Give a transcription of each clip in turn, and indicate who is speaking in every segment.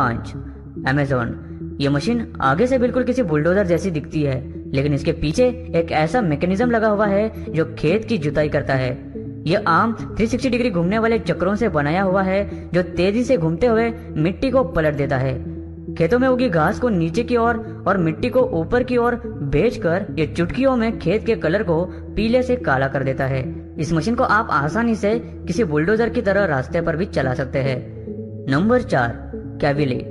Speaker 1: पाँच अमेजोन ये मशीन आगे से बिल्कुल किसी बुलडोजर जैसी दिखती है लेकिन इसके पीछे एक ऐसा मैकेनिज्म लगा हुआ है जो खेत की जुताई करता है। यह आम 360 डिग्री घूमने वाले चक्रों से बनाया हुआ है जो तेज़ी से घूमते हुए मिट्टी को पलट देता है। खेतों में उगी घास को नीचे की ओर और, और मिट्टी को ऊपर की ओर भेजकर ये चुटकियों में खेत के कलर को पीले से काला कर देता है। इस मशीन को आप आसानी से किसी बुलडोजर की तरह रास्ते पर भी चला सकते हैं। नंबर चार कैविले।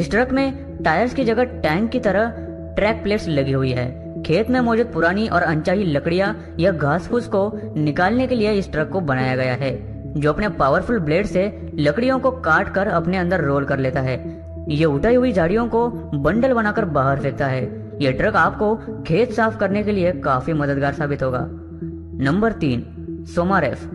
Speaker 1: इस ट्रक में टायर्स की जगह टैंक की तरह ट्रैक प्लेट्स लगी हुई है। खेत में मौजूद पुरानी और अनचाही लकड़ियाँ या घास फूस को निकालने के लिए इस ट्रक को बनाया गया है, जो अपने पावरफुल ब्लेड से लकड़ियों को काट कर अपने अंदर रोल कर लेता है। ये उठाई हुई झाड़ियों को बंडल बनाकर बाहर फेंकता है। यह ट्रक आपको खेत साफ़ करने के लिए काफ़ी मददगार साबित होगा। नंबर तीन, सोमारेफ।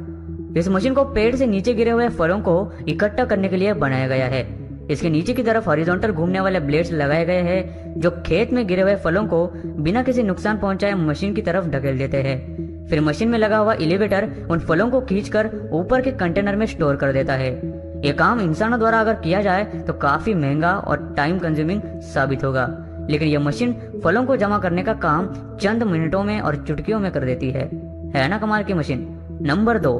Speaker 1: इस मशीन को पेड़ से नीचे गिरे हुए फलों को इकट्ठा करने के लिए बनाया गया है। इसके नीचे की तरफ़ हॉरिजॉन्टल घूमने वाले ब्लेड्स लगाए गए हैं, जो खेत में गिरे हुए फलों को बिना किसी नुकसान पहुँचाए मशीन की तरफ़ ढकेल देते हैं। फिर मशीन में लगा हुआ एलिवेटर उन फलों को खींचकर ऊपर के कंटेनर में स्टोर कर देता है। ये काम इंसानों द्वारा अगर किया जाए तो काफ़ी महँगा और टाइम कंज्यूमिंग साबित होगा। लेकिन यह मशीन फलों को जमा करने का काम चंद मिनटों में और चुटकियों में कर देती है। है ना कमाल की मशीन नंबर दो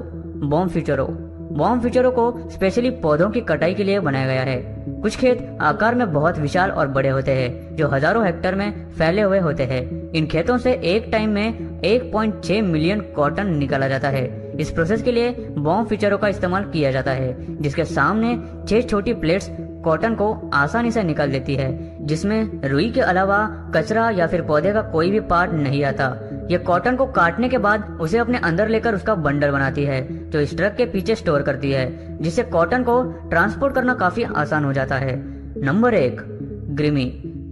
Speaker 1: बॉम्ब फ्यूचरो बॉम्ब फ्यूचरों को स्पेशली पौधों की कटाई के लिए बनाया गया है। कुछ खेत आकार में बहुत विशाल और बड़े होते हैं, जो हज़ारों हेक्टर में फैले हुए होते हैं। इन खेतों से एक टाइम में 1.6 मिलियन कॉटन निकाला जाता है। इस प्रोसेस के लिए बॉम्ब फीचरों का इस्तेमाल किया जाता है, जिसके सामने छह छोटी प्लेट्स कॉटन को आसानी से निकाल देती है, जिसमें रुई के अलावा कचरा या फिर पौधे का कोई भी पार्ट नहीं आता। ये कॉटन को काटने के बाद उसे अपने अंदर लेकर उसका बंडल बनाती है, जो इस ट्रक के पीछे स्टोर करती है, जिससे कॉटन को ट्रांसपोर्ट करना काफ़ी आसान हो जाता है। नंबर एक ग्रिमी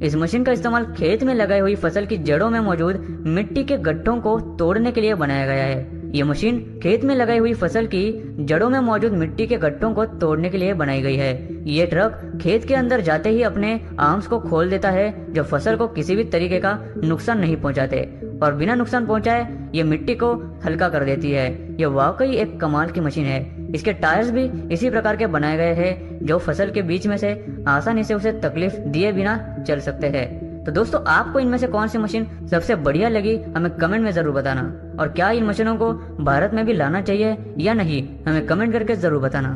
Speaker 1: इस मशीन का इस्तेमाल खेत में लगाई हुई फ़सल की जड़ों में मौजूद मिट्टी के गड्ढों को तोड़ने के लिए बनाया गया है। ये मशीन खेत में लगाई हुई फ़सल की जड़ों में मौजूद मिट्टी के गट्टों को तोड़ने के लिए बनाई गई है। ये ट्रक खेत के अंदर जाते ही अपने आर्म्स को खोल देता है, जो फ़सल को किसी भी तरीके का नुकसान नहीं पहुंचाते। और बिना नुकसान पहुँचाए ये मिट्टी को हल्का कर देती है। ये वाकई एक कमाल की मशीन है। इसके टायर्स भी इसी प्रकार के बनाए गए हैं, जो फ़सल के बीच में से आसानी से उसे तकलीफ़ दिए बिना चल सकते हैं। तो दोस्तों, आपको इनमें से कौन सी मशीन सबसे बढ़िया लगी, हमें कमेंट में ज़रूर बताना। और क्या इन मशीनों को भारत में भी लाना चाहिए या नहीं, हमें कमेंट करके ज़रूर बताना।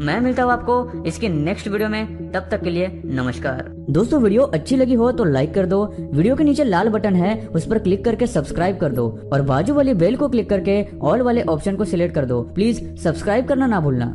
Speaker 1: मैं मिलता हूँ आपको इसके नेक्स्ट वीडियो में। तब तक के लिए नमस्कार। दोस्तों वीडियो अच्छी लगी हो तो लाइक कर दो। वीडियो के नीचे लाल बटन है, उस पर क्लिक करके सब्सक्राइब कर दो। और बाजू वाली बेल को क्लिक करके ऑल वाले ऑप्शन को सिलेक्ट कर दो। प्लीज़ सब्सक्राइब करना ना भूलना।